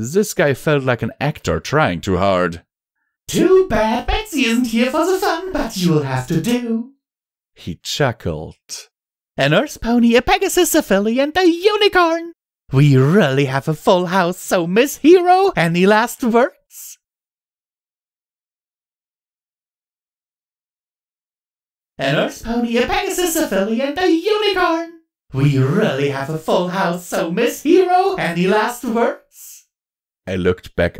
This guy felt like an actor trying too hard. Too bad Batsy isn't here for the fun, but you'll have to do. He chuckled. A nurse pony, a Pegasus, a filly, and a unicorn. We really have a full house, so Miss Hero, any last words? A nurse pony, a Pegasus, a filly, and a unicorn. We really have a full house, so Miss Hero, any last words? I looked back